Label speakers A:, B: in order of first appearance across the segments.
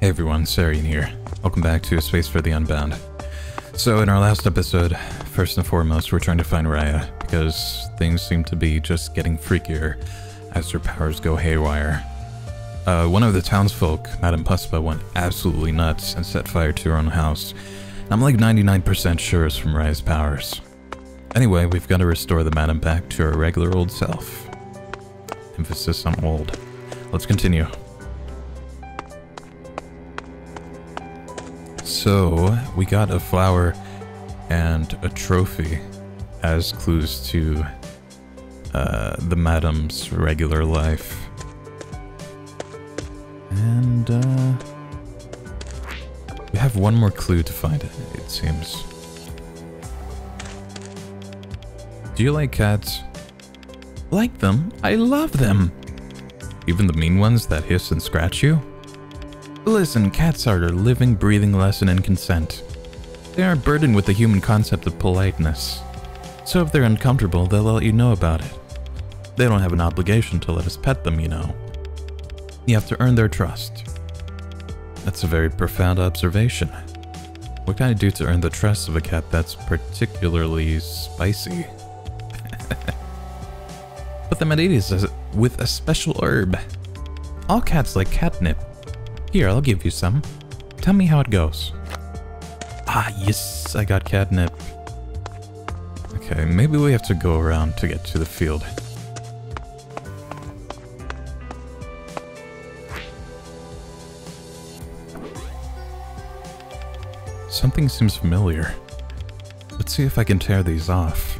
A: Hey everyone, Serien here. Welcome back to Space for the Unbound. So in our last episode, first and foremost, we're trying to find Raya, because things seem to be just getting freakier as her powers go haywire. Uh, one of the townsfolk, Madame Puspa, went absolutely nuts and set fire to her own house. I'm like 99% sure it's from Raya's powers. Anyway, we've got to restore the Madame back to her regular old self. Emphasis on old. Let's continue. So, we got a flower and a trophy as clues to uh, the madam's regular life. And, uh, we have one more clue to find it, it seems. Do you like cats? Like them? I love them! Even the mean ones that hiss and scratch you? Listen, cats are a living, breathing lesson in consent. They aren't burdened with the human concept of politeness. So if they're uncomfortable, they'll let you know about it. They don't have an obligation to let us pet them, you know. You have to earn their trust. That's a very profound observation. What can I do to earn the trust of a cat that's particularly spicy? Put them at ease with a special herb. All cats like catnip. Here, I'll give you some. Tell me how it goes. Ah, yes, I got catnip. Okay, maybe we have to go around to get to the field. Something seems familiar. Let's see if I can tear these off.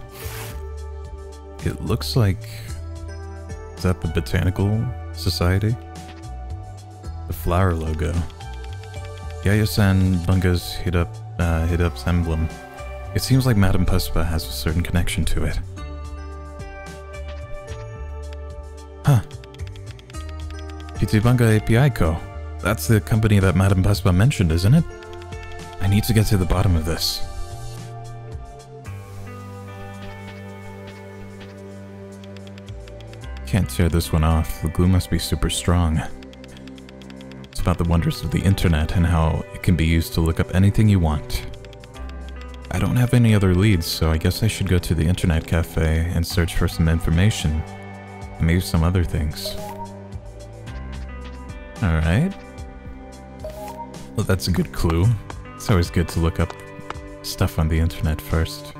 A: It looks like... Is that the Botanical Society? Flower logo. Yaya-san Bunga's hit up, uh, hit up's emblem. It seems like Madame Puspa has a certain connection to it. Huh. Bunga API Co. That's the company that Madame Puspa mentioned, isn't it? I need to get to the bottom of this. Can't tear this one off. The glue must be super strong. It's about the wonders of the internet and how it can be used to look up anything you want. I don't have any other leads, so I guess I should go to the internet cafe and search for some information. And maybe some other things. Alright. Well, that's a good clue. It's always good to look up stuff on the internet first.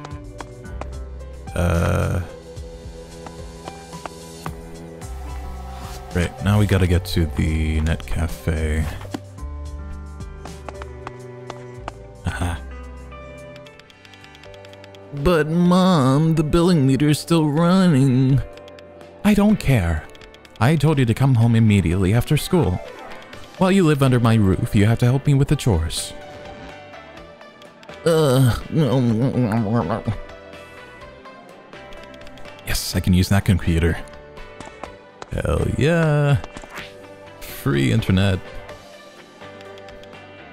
A: Uh... Right, now we gotta get to the net cafe. Aha. But mom, the billing meter is still running. I don't care. I told you to come home immediately after school. While you live under my roof, you have to help me with the chores. Uh, yes, I can use that computer. Hell yeah. Free internet.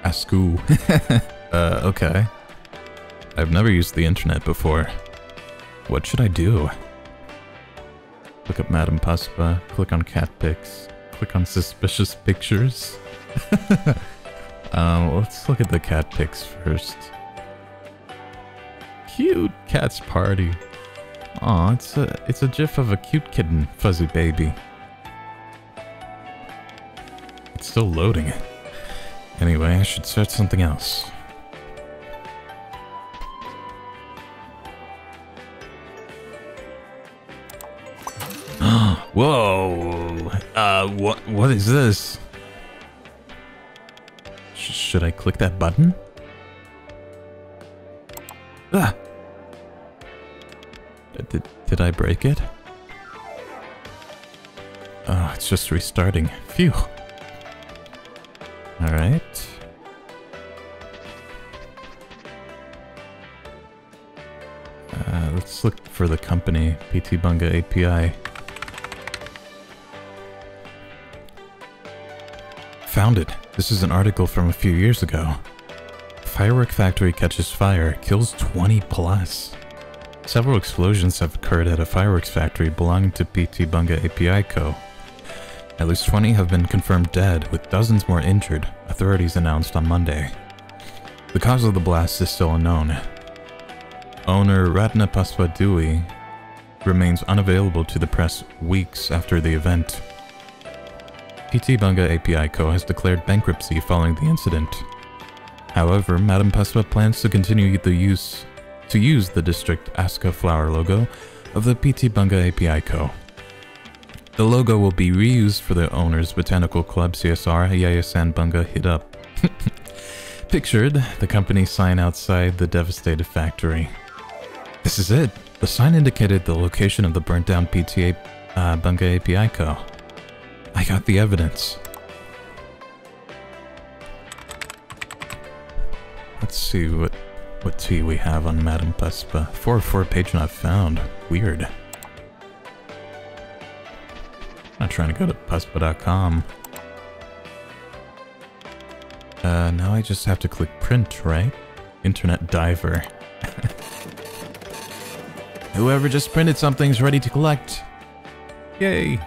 A: Asku. uh, okay. I've never used the internet before. What should I do? Look up Madame Puspa, click on cat pics, click on suspicious pictures. um, let's look at the cat pics first. Cute cat's party. Aw, it's a it's a gif of a cute kitten, fuzzy baby. Still loading. It. Anyway, I should search something else. Whoa! Uh, what what is this? Sh should I click that button? Ah! Did, did I break it? Oh, it's just restarting. Phew. Alright. Uh, let's look for the company, PT Bunga API. Found it. This is an article from a few years ago. Firework factory catches fire, kills 20 plus. Several explosions have occurred at a fireworks factory belonging to PT Bunga API Co. At least 20 have been confirmed dead, with dozens more injured, authorities announced on Monday. The cause of the blast is still unknown. Owner Ratna Paswadui remains unavailable to the press weeks after the event. PT Bunga API Co. has declared bankruptcy following the incident. However, Madam Puspa plans to continue the use to use the district Aska flower logo of the PT Bunga API Co. The logo will be reused for the owner's botanical club CSR Yayasan Bunga Hidup. Pictured, the company sign outside the devastated factory. This is it. The sign indicated the location of the burnt down PTA uh, Bunga API Co. I got the evidence. Let's see what what tea we have on Madame Puspa. 404 page not found. Weird. Not trying to go to puspa.com. Uh, now I just have to click print, right? Internet diver. Whoever just printed something's ready to collect. Yay!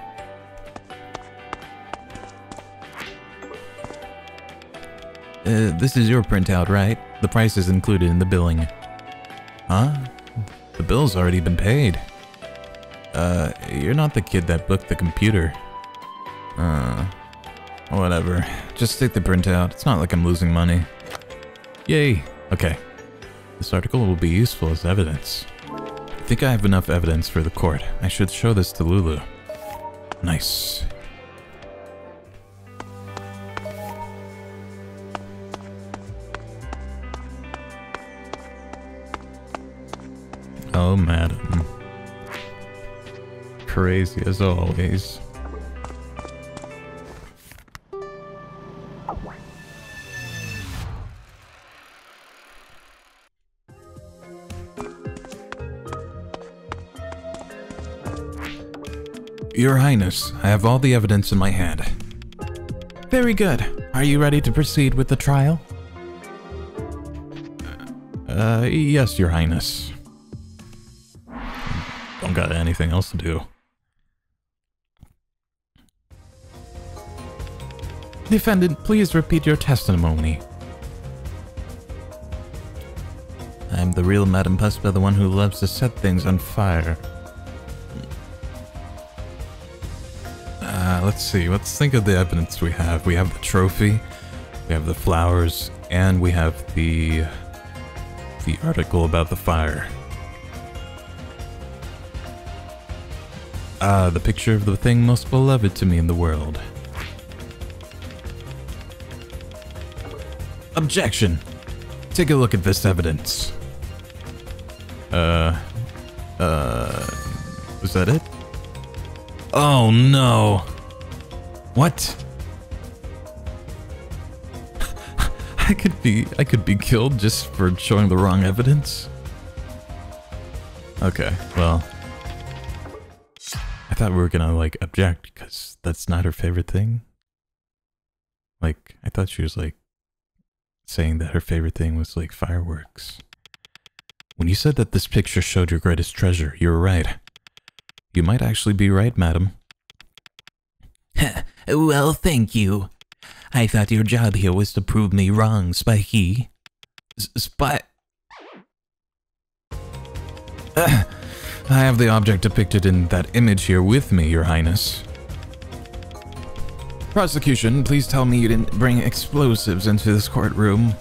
A: Uh, this is your printout, right? The price is included in the billing. Huh? The bill's already been paid. Uh, you're not the kid that booked the computer. Uh, whatever. Just take the printout. It's not like I'm losing money. Yay! Okay. This article will be useful as evidence. I think I have enough evidence for the court. I should show this to Lulu. Nice. Oh, madam. Crazy as always. Your Highness, I have all the evidence in my hand. Very good. Are you ready to proceed with the trial? Uh, yes, Your Highness. Don't got anything else to do. Defendant, please repeat your testimony. I'm the real Madame Puspa, the one who loves to set things on fire. Uh, let's see, let's think of the evidence we have. We have the trophy, we have the flowers, and we have the the article about the fire. Ah, the picture of the thing most beloved to me in the world. Objection! Take a look at this evidence. Uh... Uh... Was that it? Oh no! What? I could be I could be killed just for showing the wrong evidence. Okay, well. I thought we were gonna like object because that's not her favorite thing. Like, I thought she was like saying that her favorite thing was like fireworks. When you said that this picture showed your greatest treasure, you were right. You might actually be right, madam.
B: well, thank you. I thought your job here was to prove me wrong, Spiky.
A: S Spy... I have the object depicted in that image here with me, your highness. Prosecution, please tell me you didn't bring explosives into this courtroom.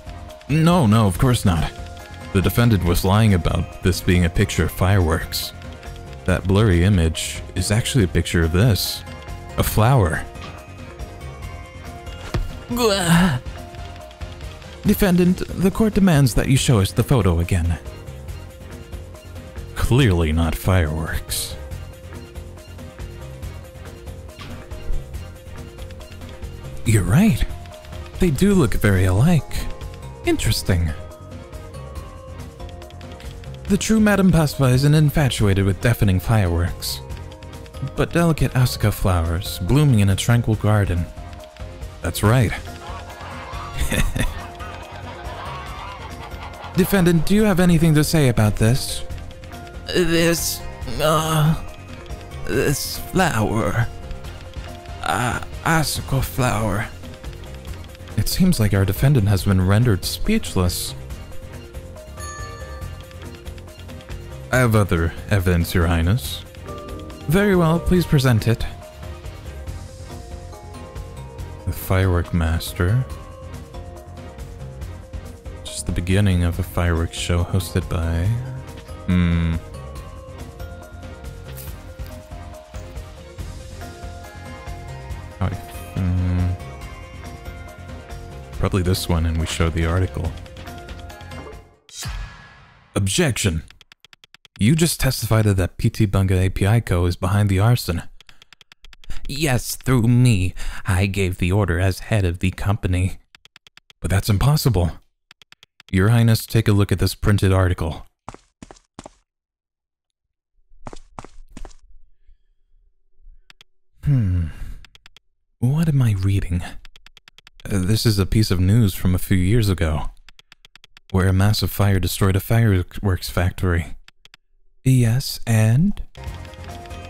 A: No, no, of course not. The defendant was lying about this being a picture of fireworks. That blurry image is actually a picture of this. A flower. Defendant, the court demands that you show us the photo again. Clearly not fireworks. You're right. They do look very alike. Interesting. The true Madame Puspa isn't infatuated with deafening fireworks, but delicate Asuka flowers blooming in a tranquil garden. That's right. Defendant, do you have anything to say about this?
B: This, uh, this flower. I,
A: Icicle flower. It seems like our defendant has been rendered speechless. I have other evidence, Your Highness. Very well, please present it. The firework master. Just the beginning of a fireworks show hosted by. Hmm. Probably this one, and we show the article. Objection! You just testified that PT Bunga API Co. is behind the arson.
B: Yes, through me. I gave the order as head of the company.
A: But that's impossible. Your Highness, take a look at this printed article. Hmm. What am I reading? This is a piece of news from a few years ago, where a massive fire destroyed a fireworks factory. Yes, and?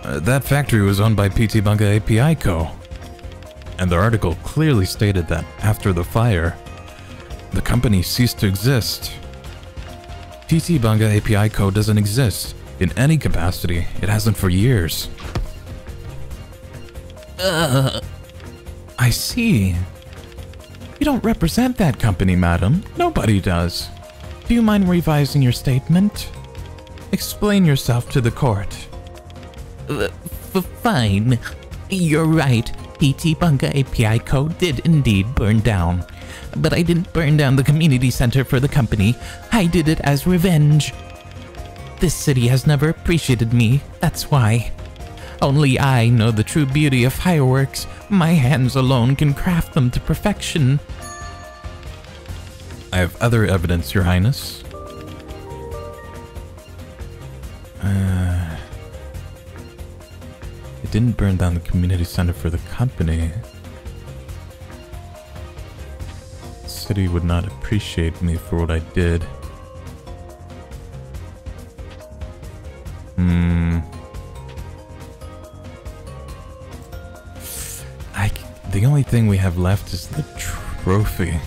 A: Uh, that factory was owned by PT Bunga API Co. And the article clearly stated that after the fire, the company ceased to exist. PT Bunga API Co. doesn't exist in any capacity. It hasn't for years.
B: Uh,
A: I see. You don't represent that company, madam. Nobody does. Do you mind revising your statement? Explain yourself to the court.
B: f- f- fine. You're right. PT Bunga API code did indeed burn down. But I didn't burn down the community center for the company. I did it as revenge. This city has never appreciated me, that's why. Only I know the true beauty of fireworks. My hands alone can craft them to perfection.
A: I have other evidence, Your Highness. Uh, it didn't burn down the community center for the company. The city would not appreciate me for what I did. Only thing we have left is the trophy.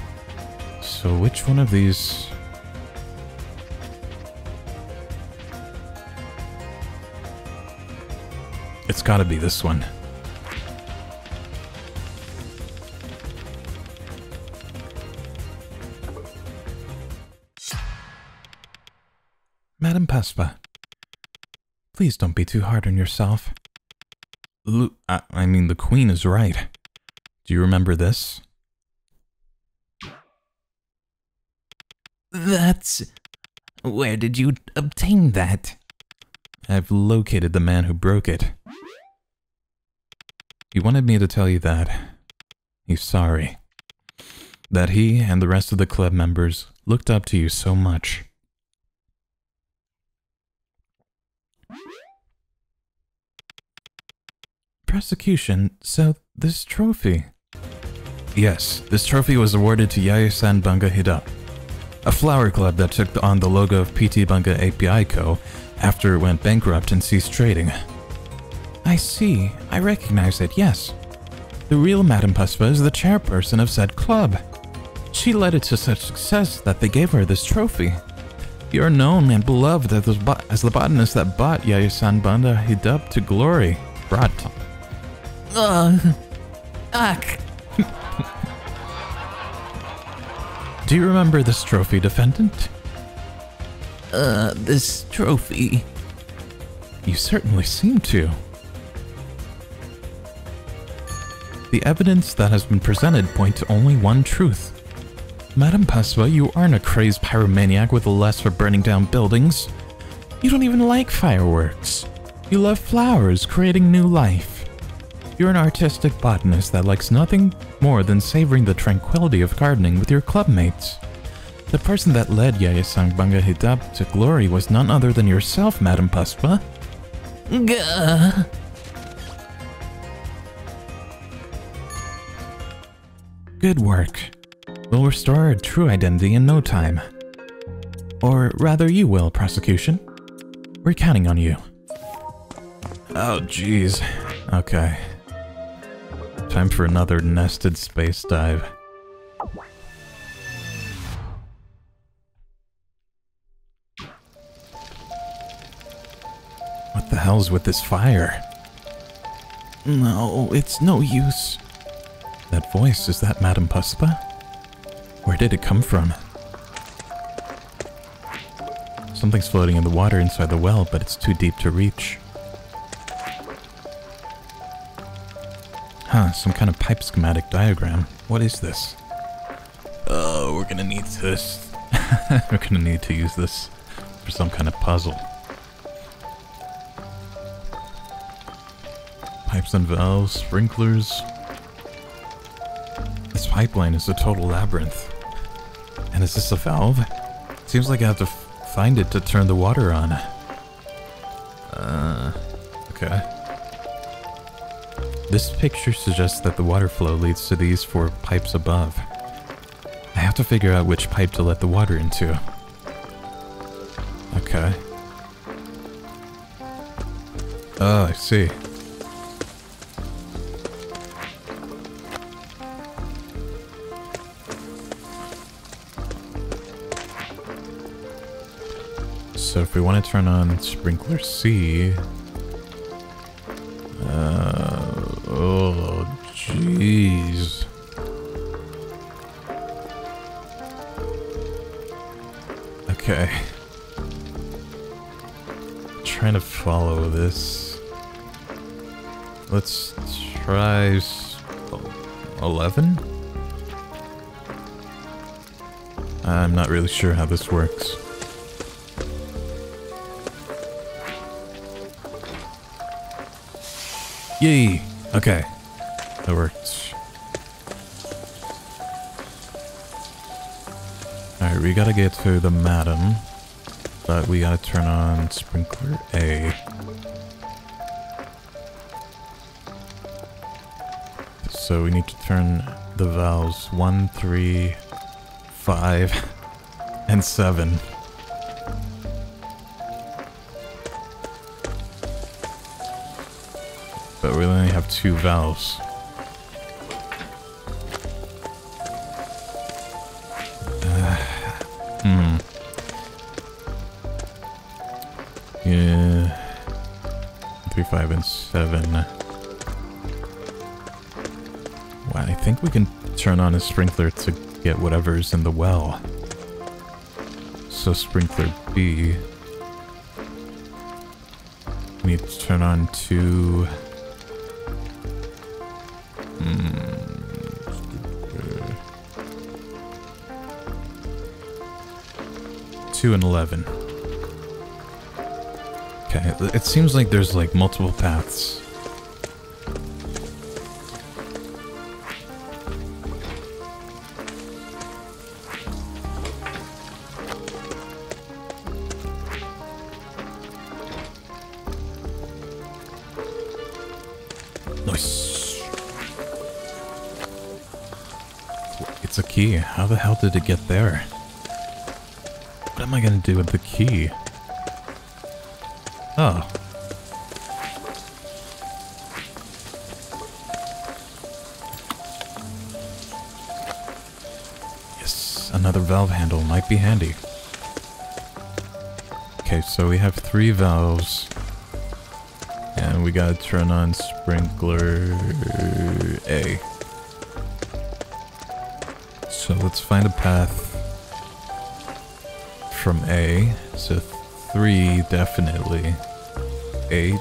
A: So which one of these... It's gotta be this one. Madam Puspa, please don't be too hard on yourself. I mean, the queen is right. Do you remember this?
B: That's. Where did you obtain that?
A: I've located the man who broke it. He wanted me to tell you that. He's sorry. That he and the rest of the club members looked up to you so much. Prosecution, so this trophy. Yes, this trophy was awarded to Yayasan Bunga Hidup, a flower club that took on the logo of PT Bunga API Co. after it went bankrupt and ceased trading. I see. I recognize it, yes. The real Madame Puspa is the chairperson of said club. She led it to such success that they gave her this trophy. You're known and beloved as the, botanist that brought Yayasan Banda Hidup to glory. Brought.
B: Ugh. Ugh.
A: Do you remember this trophy, defendant?
B: Uh, this trophy.
A: You certainly seem to. The evidence that has been presented point to only one truth. Madame Puspa, you aren't a crazed pyromaniac with a lust for burning down buildings. You don't even like fireworks. You love flowers, creating new life. You're an artistic botanist that likes nothing more than savoring the tranquility of gardening with your clubmates. The person that led Yayasan Bunga Hidup to glory was none other than yourself, Madame Puspa.
B: Gah.
A: Good work. We'll restore our true identity in no time. Or rather, you will, prosecution. We're counting on you. Oh, jeez. Okay. Time for another nested space dive. What the hell's with this fire?
B: No, it's no use.
A: That voice, is that Madame Puspa? Where did it come from? Something's floating in the water inside the well, but it's too deep to reach. Huh, some kind of pipe schematic diagram. What is this? Oh, we're gonna need this. we're gonna need to use this for some kind of puzzle. Pipes and valves, sprinklers. This pipeline is a total labyrinth. And is this a valve? Seems like I have to find it to turn the water on. Uh, okay. This picture suggests that the water flow leads to these four pipes above. I have to figure out which pipe to let the water into. Okay. Oh, I see. So if we want to turn on sprinkler C, try 11? I'm not really sure how this works. Yay! Okay. That worked. Alright, we gotta get to the madam. But we gotta turn on sprinkler A. So we need to turn the valves 1, 3, 5, and 7. but we only have two valves. Uh, hmm. Yeah. Three, five, and seven. Think we can turn on a sprinkler to get whatever's in the well. So sprinkler B. We need to turn on two... Hmm, 2 and 11. Okay, it seems like there's like multiple paths. It's a key. How the hell did it get there? What am I going to do with the key? Oh. Yes, another valve handle might be handy. Okay, so we have three valves. And we gotta turn on sprinkler A. So let's find a path from A. So 3 definitely. 8.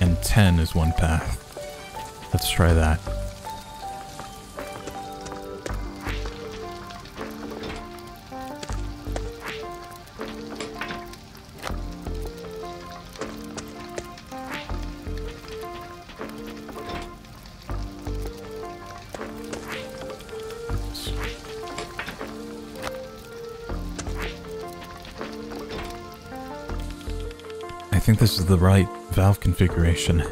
A: And 10 is one path. Let's try that. Think this is the right valve configuration.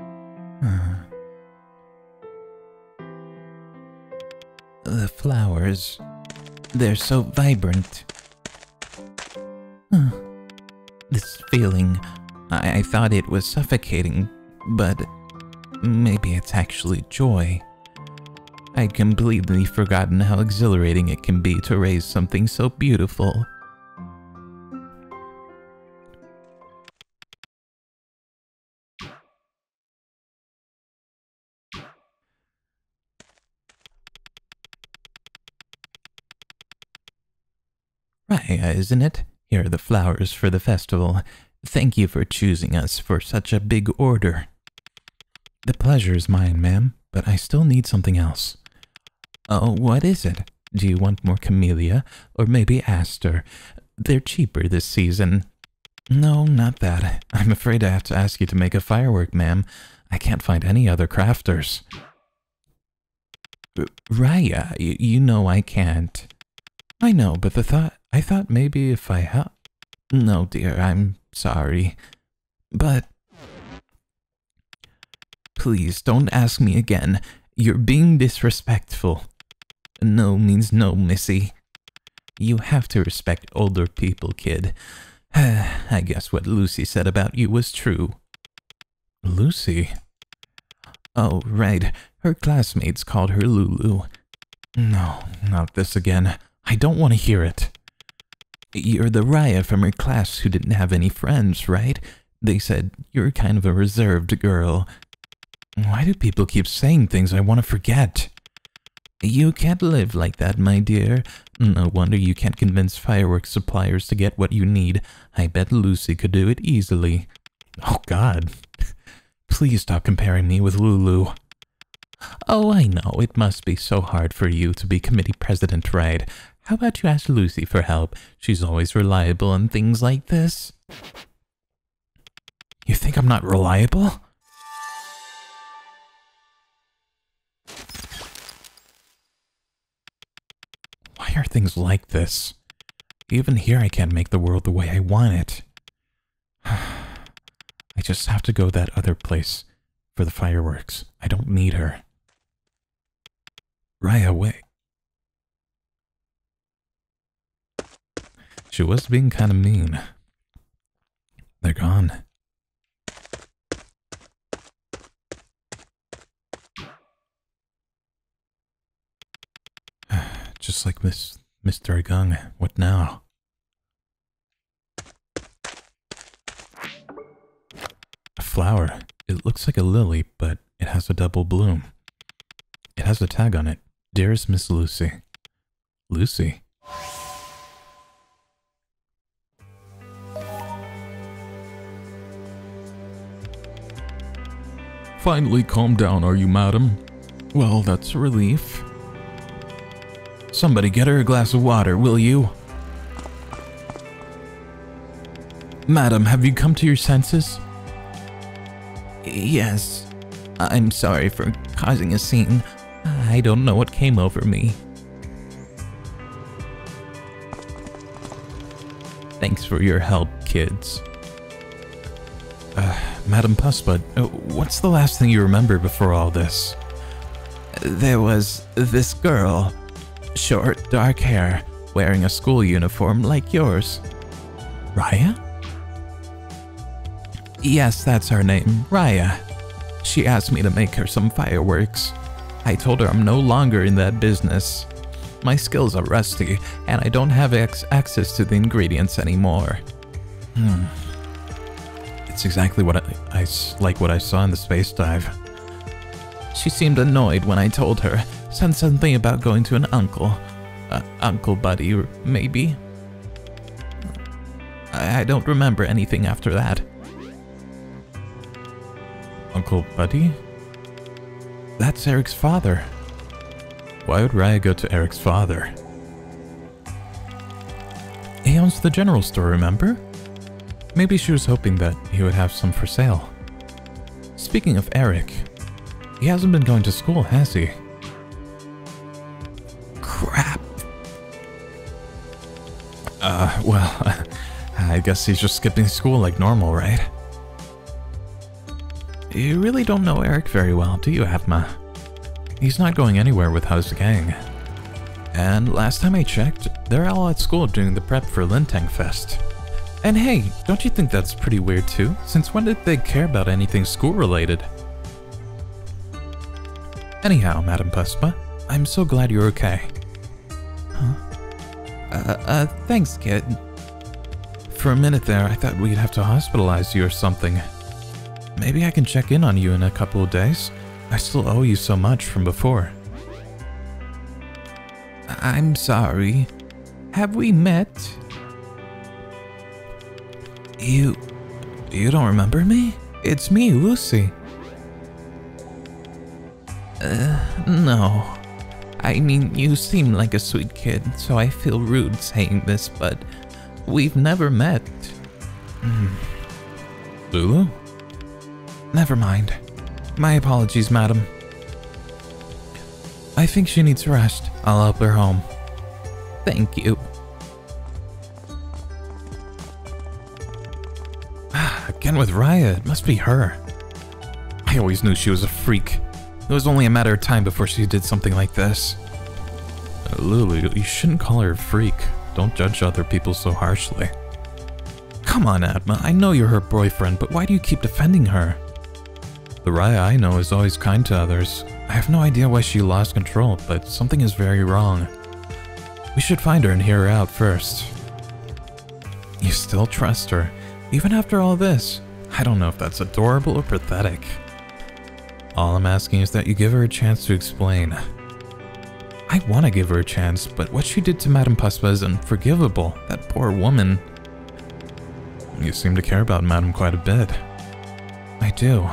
A: Uh.
B: the flowers They're so vibrant. This feeling, I, I thought it was suffocating, but maybe it's actually joy. I'd completely forgotten how exhilarating it can be to raise something so beautiful. Raya, isn't it? Here are the flowers for the festival. Thank you for choosing us for such a big order. The pleasure is mine, ma'am, but I still need something else. Oh, what is it? Do you want more camellia, or maybe aster? They're cheaper this season. No, not that. I'm afraid I have to ask you to make a firework, ma'am. I can't find any other crafters. Raya, you know I can't. I know, but the thought I thought maybe if I help. No, dear, I'm sorry. But. Please don't ask me again. You're being disrespectful. No means no, Missy. You have to respect older people, kid. I guess what Lucy said about you was true. Lucy? Oh, right. Her classmates called her Lulu. No, not this again. I don't want to hear it. You're the Raya from her class who didn't have any friends, right? They said you're kind of a reserved girl. Why do people keep saying things I want to forget? You can't live like that, my dear. No wonder you can't convince fireworks suppliers to get what you need. I bet Lucy could do it easily. Oh, God. Please stop comparing me with Lulu. Oh, I know, it must be so hard for you to be committee president, right? How about you ask Lucy for help? She's always reliable on things like this. You think I'm not reliable? Are things like this? Even here I can't make the world the way I want it. I just have to go that other place for the fireworks. I don't need her. Raya, wait. She was being kind of mean. They're gone. Just like Miss Mr. Gung. What now? A flower. It looks like a lily, but it has a double bloom. It has a tag on it. Dearest Miss Lucy. Lucy? Finally calm down, are you, madam? Well, that's a relief. Somebody get her a glass of water, will you? Madam, have you come to your senses? Yes. I'm sorry for causing a scene. I don't know what came over me. Thanks for your help, kids. Uh, Madam Puspa, uh, what's the last thing you remember before all this? There was this girl. Short, dark hair, wearing a school uniform like yours. Raya? Yes, that's her name, Raya. She asked me to make her some fireworks. I told her I'm no longer in that business. My skills are rusty, and I don't have access to the ingredients anymore. Hmm. It's exactly what I, I like what I saw in the space dive. She seemed annoyed when I told her. Said something about going to an uncle. Uh, uncle Buddy, maybe? I, I don't remember anything after that. Uncle Buddy? That's Eric's father. Why would Raya go to Eric's father? He owns the general store, remember? Maybe she was hoping that he would have some for sale. Speaking of Eric, he hasn't been going to school, has he? Uh, well, I guess he's just skipping school like normal, right? You really don't know Eric very well, do you, Atma? He's not going anywhere without his gang.
A: And last time I checked, they're all at school doing the prep for Lintang Fest. And hey, don't you think that's pretty weird too? Since when did they care about anything school related? Anyhow, Madam Puspa, I'm so glad you're okay. Huh? Uh, uh, thanks, kid. For a minute there, I thought we'd have to hospitalize you or something. Maybe I can check in on you in a couple of days. I still owe you so much from before. I'm sorry. Have we met? You... you don't remember me? It's me, Lucy. Uh, no. I mean, you seem like a sweet kid, so I feel rude saying this, but we've never met. Mm. Lulu? Never mind. My apologies, madam. I think she needs rest. I'll help her home. Thank you. Again with Raya, it must be her. I always knew she was a freak. It was only a matter of time before she did something like this. Uh, Lulu, you shouldn't call her a freak. Don't judge other people so harshly. Come on, Atma, I know you're her boyfriend, but why do you keep defending her? The Raya I know is always kind to others. I have no idea why she lost control, but something is very wrong. We should find her and hear her out first. You still trust her, even after all this? I don't know if that's adorable or pathetic. All I'm asking is that you give her a chance to explain. I want to give her a chance, but what she did to Madame Puspa is unforgivable. That poor woman. You seem to care about Madame quite a bit. I do.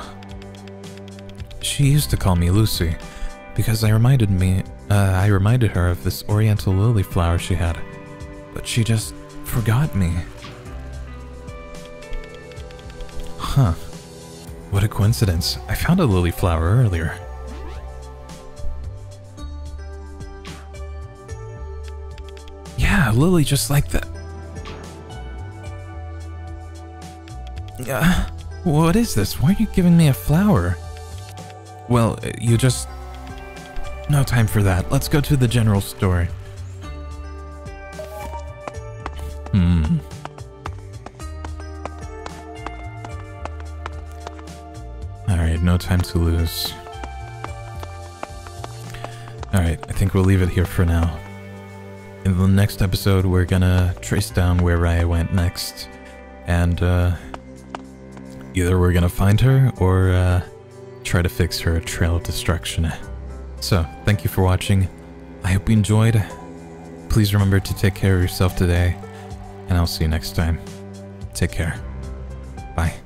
A: She used to call me Lucy, because I reminded me, uh, I reminded her of this oriental lily flower she had. But she just forgot me. Huh. What a coincidence. I found a lily flower earlier. Yeah, lily just like that. Uh, what is this? Why are you giving me a flower? Well, you just... No time for that. Let's go to the general store. Time to lose. Alright, I think we'll leave it here for now. In the next episode, we're gonna trace down where Raya went next. And, uh... Either we're gonna find her, or, uh... Try to fix her trail of destruction. So, thank you for watching. I hope you enjoyed. Please remember to take care of yourself today. And I'll see you next time. Take care. Bye.